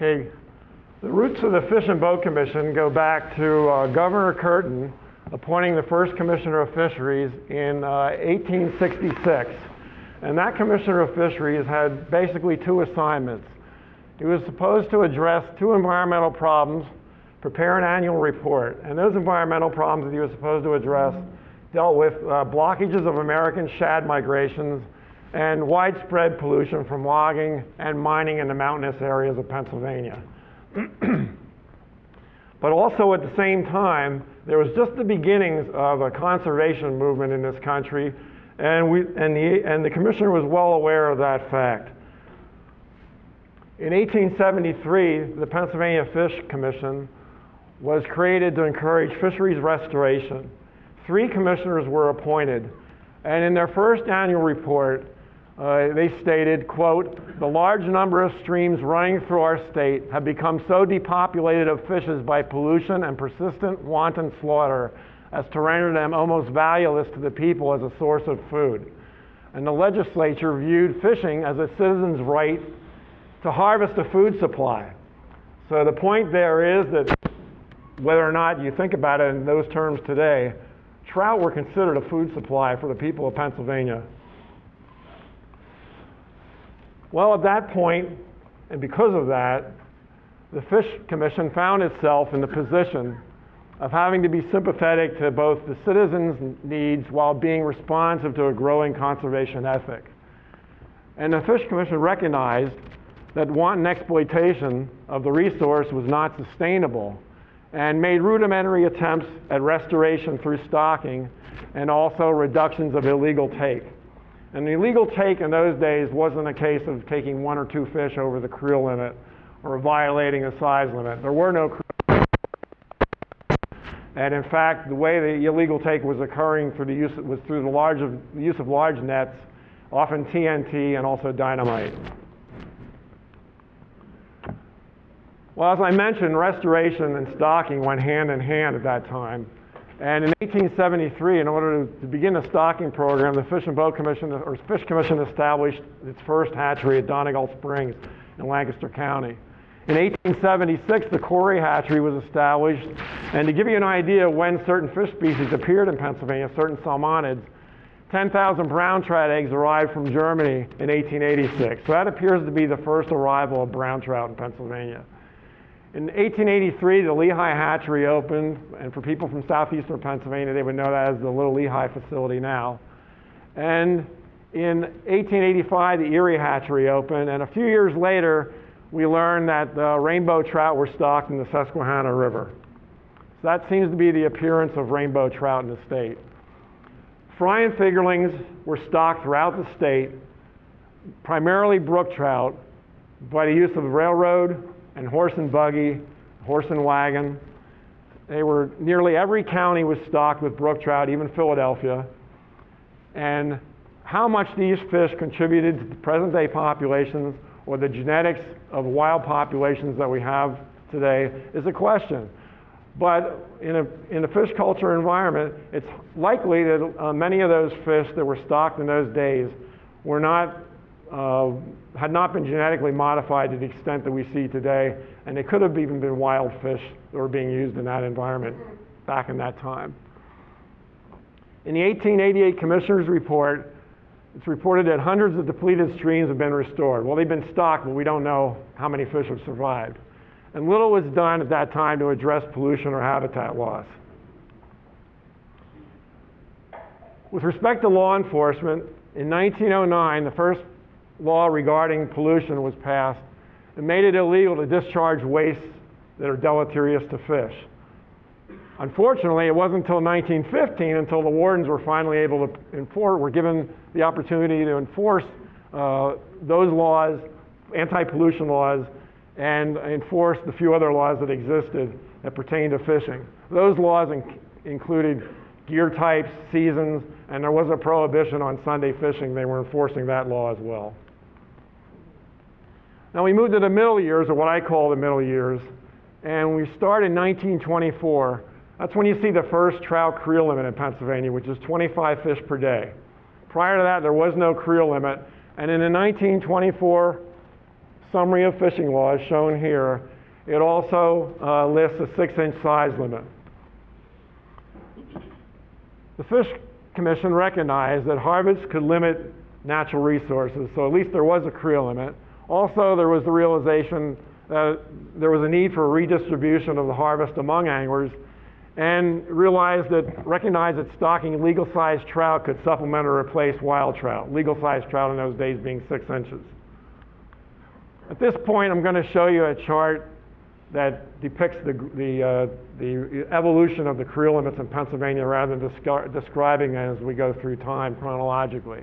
Okay, the roots of the Fish and Boat Commission go back to uh, Governor Curtin appointing the first Commissioner of Fisheries in uh, 1866. And that Commissioner of Fisheries had basically two assignments. He was supposed to address two environmental problems, prepare an annual report. And those environmental problems that he was supposed to address dealt with uh, blockages of American shad migrations and widespread pollution from logging and mining in the mountainous areas of Pennsylvania. but also at the same time, there was just the beginnings of a conservation movement in this country, and, we, and, the, and the commissioner was well aware of that fact. In 1873, the Pennsylvania Fish Commission was created to encourage fisheries restoration. Three commissioners were appointed, and in their first annual report, uh, they stated, quote, the large number of streams running through our state have become so depopulated of fishes by pollution and persistent wanton slaughter as to render them almost valueless to the people as a source of food. And the legislature viewed fishing as a citizen's right to harvest a food supply. So the point there is that whether or not you think about it in those terms today, trout were considered a food supply for the people of Pennsylvania. Well, at that point, and because of that, the Fish Commission found itself in the position of having to be sympathetic to both the citizens' needs while being responsive to a growing conservation ethic. And the Fish Commission recognized that wanton exploitation of the resource was not sustainable and made rudimentary attempts at restoration through stocking and also reductions of illegal take. And the illegal take in those days wasn't a case of taking one or two fish over the creel limit or violating a size limit. There were no and in fact, the way the illegal take was occurring through the use was through the, large of, the use of large nets, often TNT and also dynamite. Well, as I mentioned, restoration and stocking went hand in hand at that time. And in 1873, in order to, begin a stocking program, the Fish and Boat Commission, or Fish Commission established its first hatchery at Donegal Springs in Lancaster County. In 1876, the Corry hatchery was established. And to give you an idea when certain fish species appeared in Pennsylvania, certain salmonids, 10,000 brown trout eggs arrived from Germany in 1886. So that appears to be the first arrival of brown trout in Pennsylvania. In 1883, the Lehigh hatchery opened, and for people from southeastern Pennsylvania, they would know that as the Little Lehigh facility now. And in 1885, the Erie hatchery opened, and a few years later, we learned that the rainbow trout were stocked in the Susquehanna River. So that seems to be the appearance of rainbow trout in the state. Fry and fingerlings were stocked throughout the state, primarily brook trout, by the use of the railroad, and horse and buggy, horse and wagon. They were nearly every county was stocked with brook trout, even Philadelphia. And how much these fish contributed to the present day populations or the genetics of wild populations that we have today is a question. But in a, in a fish culture environment, it's likely that uh, many of those fish that were stocked in those days were not uh, had not been genetically modified to the extent that we see today, and they could have even been wild fish that were being used in that environment back in that time. In the 1888 Commissioner's Report, it's reported that hundreds of depleted streams have been restored. Well, they've been stocked, but we don't know how many fish have survived. And little was done at that time to address pollution or habitat loss. With respect to law enforcement, in 1909, the first law regarding pollution was passed and made it illegal to discharge wastes that are deleterious to fish. Unfortunately, it wasn't until 1915 until the wardens were finally able to enforce, were given the opportunity to enforce uh, those laws, anti-pollution laws, and enforce the few other laws that existed that pertained to fishing. Those laws in- included gear types, seasons, and there was a prohibition on Sunday fishing. They were enforcing that law as well. Now we moved to the middle years, or what I call the middle years, and we start in 1924. That's when you see the first trout creel limit in Pennsylvania, which is 25 fish per day. Prior to that, there was no creel limit, and in the 1924 summary of fishing laws shown here, it also uh, lists a six-inch size limit. The Fish Commission recognized that harvests could limit natural resources, so at least there was a creel limit. Also, there was the realization that there was a need for redistribution of the harvest among anglers and realized that, recognized that stocking legal-sized trout could supplement or replace wild trout, legal-sized trout in those days being six inches. At this point, I'm going to show you a chart that depicts the, the, uh, the evolution of the creel limits in Pennsylvania rather than describing describing as we go through time chronologically.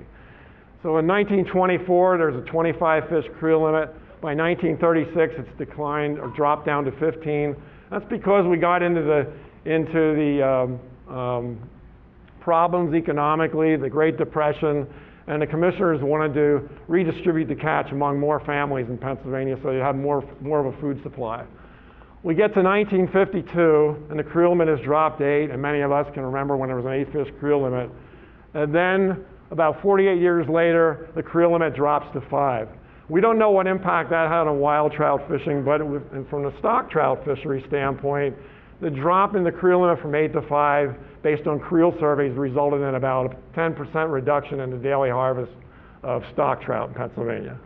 So in 1924, there's a 25 fish creel limit. By 1936, it's declined or dropped down to 15. That's because we got into the, into the um, um, problems economically, the Great Depression, and the commissioners wanted to redistribute the catch among more families in Pennsylvania so you have more, more of a food supply. We get to 1952, and the creel limit has dropped eight, and many of us can remember when there was an eight fish creel limit. And then, about 48 years later, the creel limit drops to five. We don't know what impact that had on wild trout fishing, but was, from the stock trout fishery standpoint, the drop in the creel limit from eight to five, based on creel surveys, resulted in about a 10% reduction in the daily harvest of stock trout in Pennsylvania.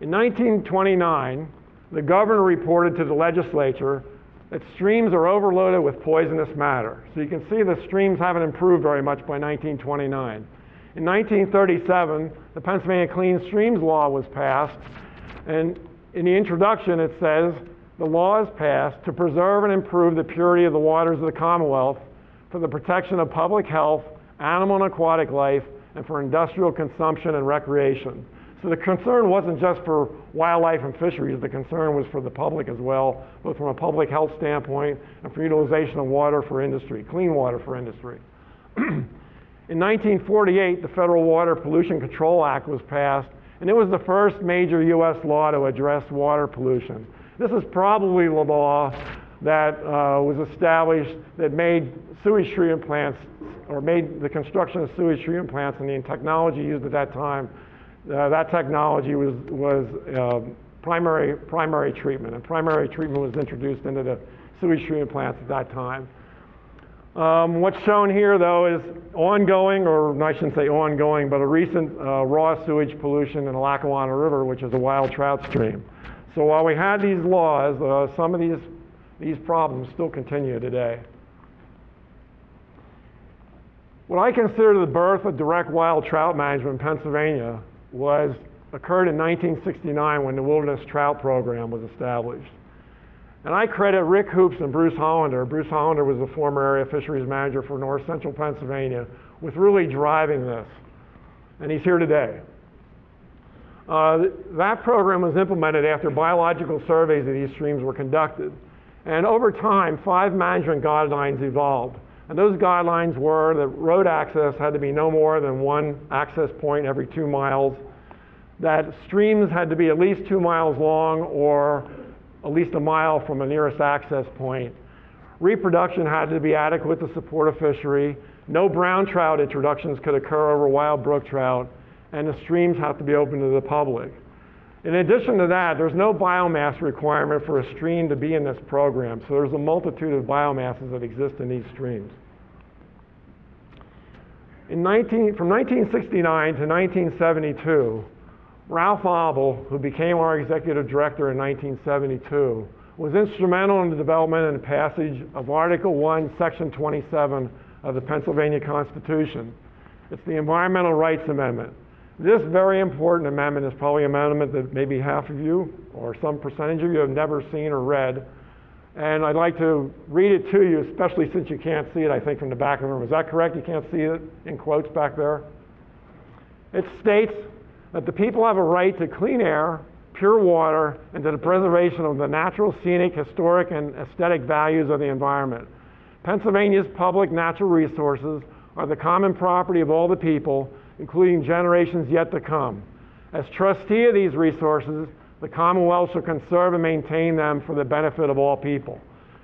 In 1929, the governor reported to the legislature that streams are overloaded with poisonous matter. So you can see the streams haven't improved very much by 1929. In 1937, the Pennsylvania Clean Streams Law was passed, and in the introduction it says, the law is passed to preserve and improve the purity of the waters of the Commonwealth for the protection of public health, animal and aquatic life, and for industrial consumption and recreation. So the concern wasn't just for wildlife and fisheries, the concern was for the public as well, both from a public health standpoint and for utilization of water for industry, clean water for industry. In 1948, the Federal Water Pollution Control Act was passed, and it was the first major U.S. law to address water pollution. This is probably the law that uh, was established that made sewage treatment plants, or made the construction of sewage treatment plants and the technology used at that time uh, that technology was, was uh, primary, primary treatment, and primary treatment was introduced into the sewage treatment plants at that time. Um, what's shown here, though, is ongoing, or I shouldn't say ongoing, but a recent uh, raw sewage pollution in the Lackawanna River, which is a wild trout stream. So while we had these laws, uh, some of these, these problems still continue today. What I consider the birth of direct wild trout management in Pennsylvania was occurred in 1969 when the Wilderness Trout Program was established. And I credit Rick Hoopes and Bruce Hollender. Bruce Hollender was the former area fisheries manager for north central Pennsylvania with really driving this. And he's here today. Uh, that program was implemented after biological surveys of these streams were conducted. And over time, five management guidelines evolved. And those guidelines were that road access had to be no more than one access point every two miles, that streams had to be at least two miles long or at least a mile from a nearest access point. Reproduction had to be adequate to support a fishery. No brown trout introductions could occur over wild brook trout, and the streams have to be open to the public. In addition to that, there's no biomass requirement for a stream to be in this program, so there's a multitude of biomasses that exist in these streams. In 19, from 1969 to 1972, Ralph Abele, who became our executive director in 1972, was instrumental in the development and passage of Article 1, Section 27 of the Pennsylvania Constitution. It's the Environmental Rights Amendment. This very important amendment is probably an amendment that maybe half of you or some percentage of you have never seen or read. And I'd like to read it to you, especially since you can't see it, I think, from the back of the room. Is that correct? You can't see it in quotes back there? It states that the people have a right to clean air, pure water, and to the preservation of the natural, scenic, historic, and aesthetic values of the environment. Pennsylvania's public natural resources are the common property of all the people including generations yet to come. As trustee of these resources, the Commonwealth shall conserve and maintain them for the benefit of all people.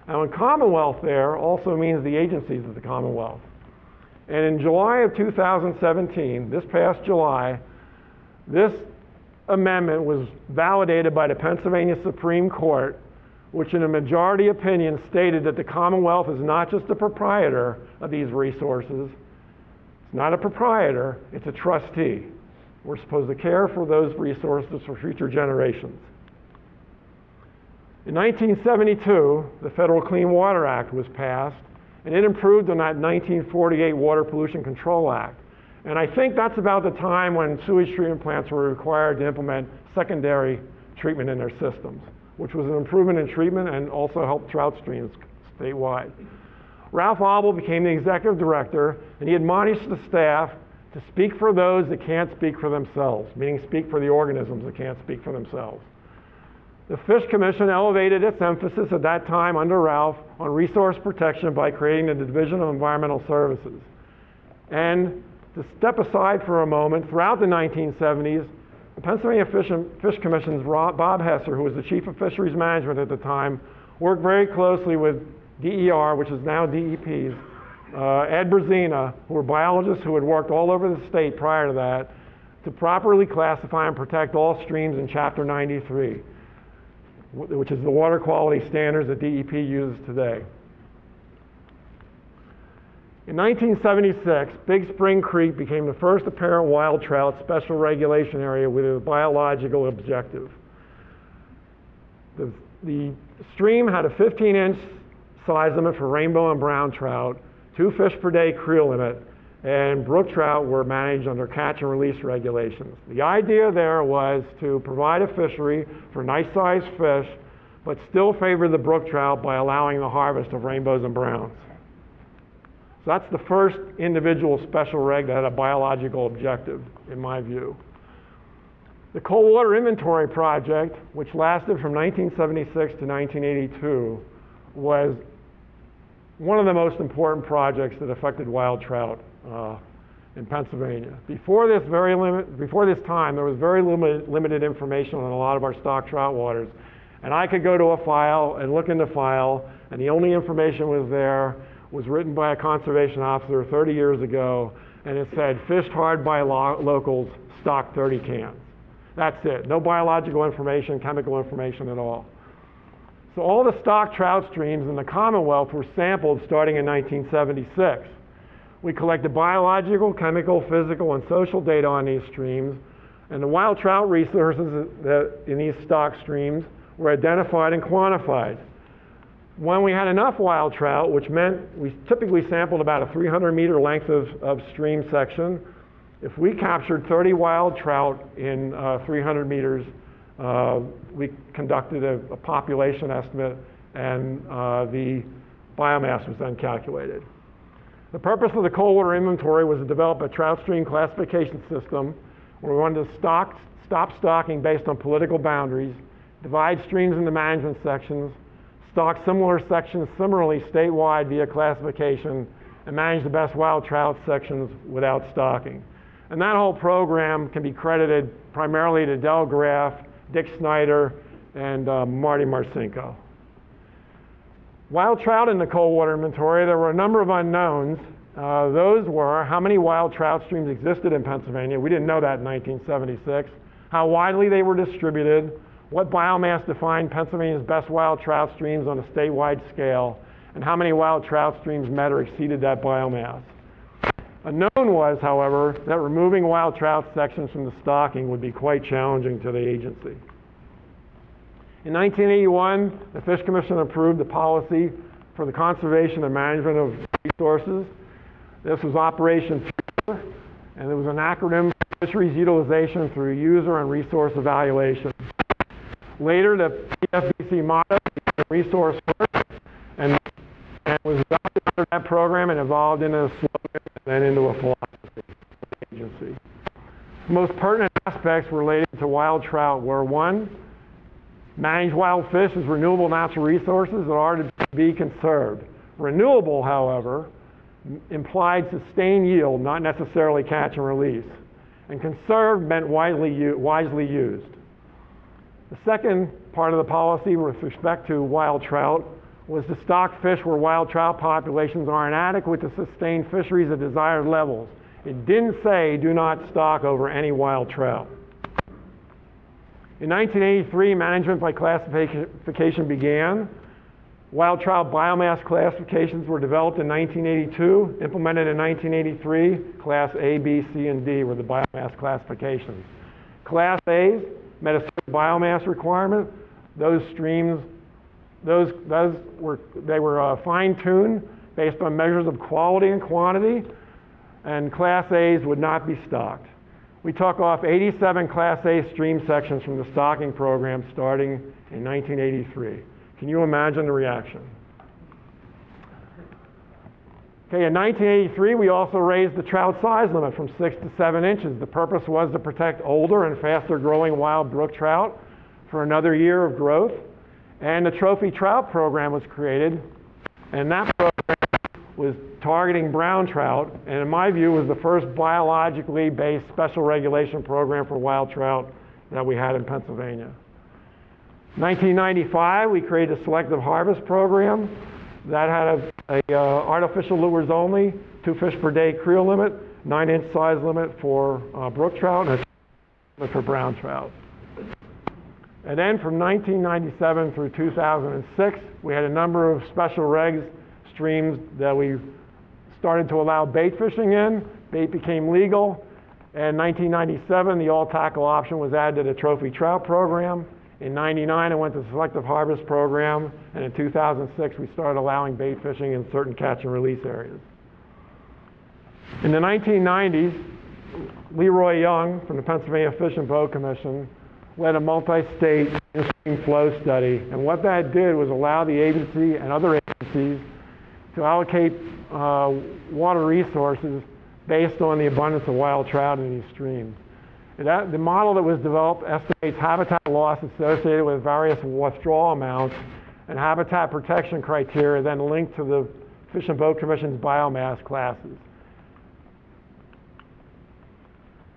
Now, in Commonwealth, there also means the agencies of the Commonwealth. And in July of 2017, this past July, this amendment was validated by the Pennsylvania Supreme Court, which in a majority opinion stated that the Commonwealth is not just a proprietor of these resources, it's not a proprietor, it's a trustee. We're supposed to care for those resources for future generations. In 1972, the Federal Clean Water Act was passed, and it improved on that 1948 Water Pollution Control Act. And I think that's about the time when sewage treatment plants were required to implement secondary treatment in their systems, which was an improvement in treatment and also helped trout streams statewide. Ralph Abele became the executive director, and he admonished the staff to speak for those that can't speak for themselves, meaning speak for the organisms that can't speak for themselves. The Fish Commission elevated its emphasis at that time under Ralph on resource protection by creating the Division of Environmental Services. And to step aside for a moment, throughout the 1970s, the Pennsylvania Fish, Fish Commission's Bob Hesser, who was the chief of fisheries management at the time, worked very closely with DER, which is now DEP's, uh, Ed Brezina, who were biologists who had worked all over the state prior to that, to properly classify and protect all streams in Chapter 93 which is the water quality standards that DEP uses today. In 1976, Big Spring Creek became the first apparent wild trout special regulation area with a biological objective. The, the stream had a 15 inch size limit for rainbow and brown trout, two fish per day creel limit, and brook trout were managed under catch and release regulations. The idea there was to provide a fishery for nice sized fish, but still favor the brook trout by allowing the harvest of rainbows and browns. So that's the first individual special reg that had a biological objective, in my view. The Cold Water Inventory Project, which lasted from 1976 to 1982, was one of the most important projects that affected wild trout uh, in Pennsylvania. Before this, very limit, before this time, there was very limited, limited information on a lot of our stock trout waters. And I could go to a file and look in the file, and the only information was there was written by a conservation officer 30 years ago, and it said, fished hard by lo- locals, stock 30 cans. That's it. No biological information, chemical information at all. So all the stock trout streams in the Commonwealth were sampled starting in 1976. We collected biological, chemical, physical, and social data on these streams, and the wild trout resources in these stock streams were identified and quantified. When we had enough wild trout, which meant we typically sampled about a 300 meter length of, of stream section, if we captured 30 wild trout in uh, 300 meters, uh, we conducted a, a, population estimate and uh, the biomass was then calculated. The purpose of the cold water inventory was to develop a trout stream classification system where we wanted to stock, stop stocking based on political boundaries, divide streams into management sections, stock similar sections similarly statewide via classification, and manage the best wild trout sections without stocking. And that whole program can be credited primarily to Del Graff, Dick Snyder, and uh, Marty Marcinko. Wild trout in the cold water inventory, there were a number of unknowns. Uh, those were how many wild trout streams existed in Pennsylvania. We didn't know that in 1976. How widely they were distributed, what biomass defined Pennsylvania's best wild trout streams on a statewide scale, and how many wild trout streams met or exceeded that biomass. Unknown was, however, that removing wild trout sections from the stocking would be quite challenging to the agency. In 1981, the Fish Commission approved the policy for the conservation and management of resources. This was Operation and it was an acronym for fisheries utilization through user and resource evaluation. Later, the PFBC motto became resource first, and, and was adopted under that program and evolved into a slogan and then into a philosophy agency. The most pertinent aspects related to wild trout were one, Manage wild fish as renewable natural resources that are to be conserved. Renewable, however, implied sustained yield, not necessarily catch and release. And conserved meant widely, wisely used. The second part of the policy with respect to wild trout was to stock fish where wild trout populations are inadequate to sustain fisheries at desired levels. It didn't say do not stock over any wild trout. In 1983, management by classification began. Wild trout biomass classifications were developed in 1982, implemented in 1983. Class A, B, C, and D were the biomass classifications. Class A's met a certain biomass requirement. Those streams, those, those were, they were uh, fine-tuned based on measures of quality and quantity, and Class A's would not be stocked. We took off 87 Class A stream sections from the stocking program starting in 1983. Can you imagine the reaction? Okay, in 1983, we also raised the trout size limit from 6 to 7 inches. The purpose was to protect older and faster growing wild brook trout for another year of growth. And the Trophy Trout Program was created, and that program was targeting brown trout, and in my view was the first biologically based special regulation program for wild trout that we had in Pennsylvania. 1995, we created a selective harvest program that had a, a uh, artificial lures only, two fish per day creel limit, nine inch size limit for uh, brook trout, and a limit for brown trout. And then from 1997 through 2006, we had a number of special regs streams that we started to allow bait fishing in. Bait became legal. And in 1997, the all tackle option was added to the trophy trout program. In 99, I went to the selective harvest program, and in 2006, we started allowing bait fishing in certain catch and release areas. In the 1990s, Leroy Young from the Pennsylvania Fish and Boat Commission led a multi-state stream flow study, and what that did was allow the agency and other agencies to allocate uh, water resources based on the abundance of wild trout in these streams. That, the model that was developed estimates habitat loss associated with various withdrawal amounts and habitat protection criteria then linked to the Fish and Boat Commission's biomass classes.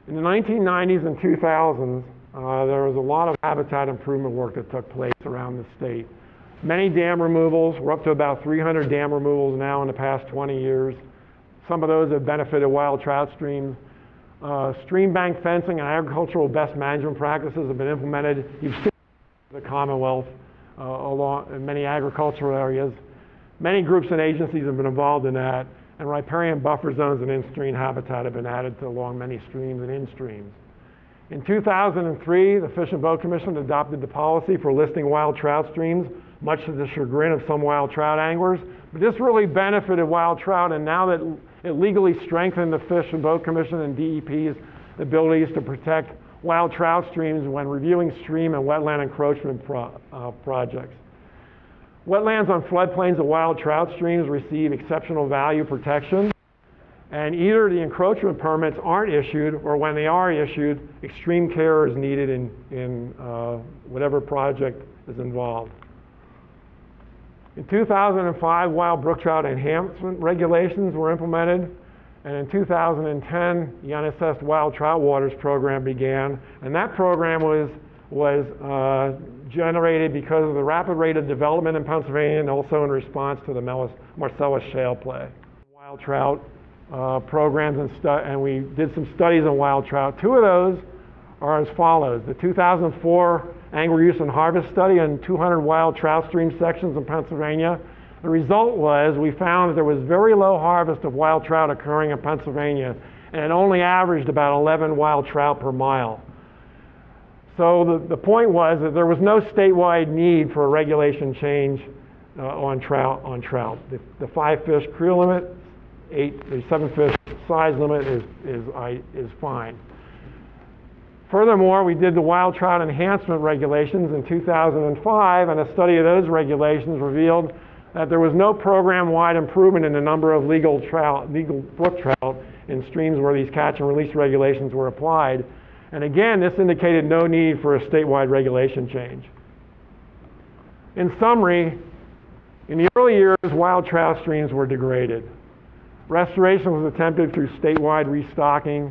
In the 1990s and 2000s, uh, there was a lot of habitat improvement work that took place around the state. Many dam removals, we're up to about 300 dam removals now in the past 20 years. Some of those have benefited wild trout streams. Uh, stream bank fencing and agricultural best management practices have been implemented. You've seen the Commonwealth uh, along in many agricultural areas. Many groups and agencies have been involved in that, and riparian buffer zones and in-stream habitat have been added to along many streams and in-streams. In 2003, the Fish and Boat Commission adopted the policy for listing wild trout streams, much to the chagrin of some wild trout anglers. But this really benefited wild trout, and now that it legally strengthened the Fish and Boat Commission and DEP's abilities to protect wild trout streams when reviewing stream and wetland encroachment pro uh, projects. Wetlands on floodplains of wild trout streams receive exceptional value protection, and either the encroachment permits aren't issued, or when they are issued, extreme care is needed in, in uh, whatever project is involved. In 2005, wild brook trout enhancement regulations were implemented. And in 2010, the unassessed wild trout waters program began. And that program was, was uh, generated because of the rapid rate of development in Pennsylvania and also in response to the Marcellus shale play. Wild trout uh, programs and, and we did some studies on wild trout. Two of those are as follows. The 2004 angler use and harvest study on 200 wild trout stream sections in Pennsylvania. The result was we found that there was very low harvest of wild trout occurring in Pennsylvania, and it only averaged about 11 wild trout per mile. So the, the point was that there was no statewide need for a regulation change uh, on trout. On trout, the, the five fish creel limit, eight, the seven fish size limit is is is fine. Furthermore, we did the wild trout enhancement regulations in 2005, and a study of those regulations revealed that there was no program-wide improvement in the number of legal trout, legal brook trout in streams where these catch and release regulations were applied. And again, this indicated no need for a statewide regulation change. In summary, in the early years, wild trout streams were degraded. Restoration was attempted through statewide restocking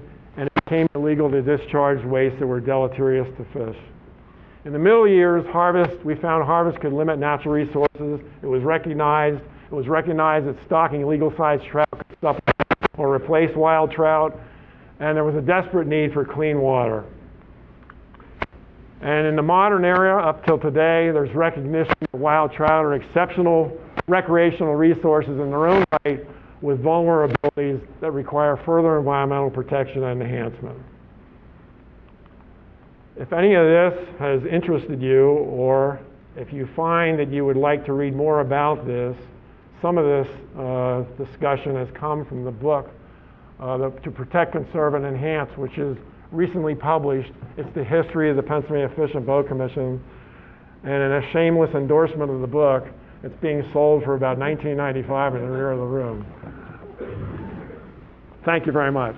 became illegal to discharge waste that were deleterious to fish. In the middle years, harvest, we found harvest could limit natural resources. It was recognized. It was recognized that stocking legal-sized trout could supplement or replace wild trout, and there was a desperate need for clean water. And in the modern era, up till today, there's recognition that wild trout are exceptional recreational resources in their own right with vulnerabilities that require further environmental protection and enhancement. If any of this has interested you, or if you find that you would like to read more about this, some of this uh, discussion has come from the book uh, the, To Protect, Conserve, and Enhance, which is recently published. It's the history of the Pennsylvania Fish and Boat Commission. And in a shameless endorsement of the book, it's being sold for about 19.95 in the rear of the room. Thank you very much.